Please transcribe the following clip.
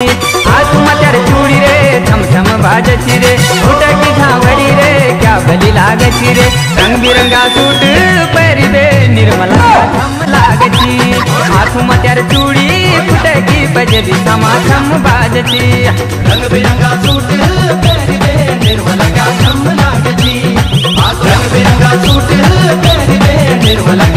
आसुमात्यार चूड़ी रे थमथम घावडी रे क्या भली लागची रे? रंग बिरंगा सूट पैरी दे निर्मला थम लागची। आसुमात्यार चूड़ी फुटकी बजली समा थम बाजची। रंग बिरंगा सूट निर्मला थम लागची। रंग बिरंगा सूट निर्मला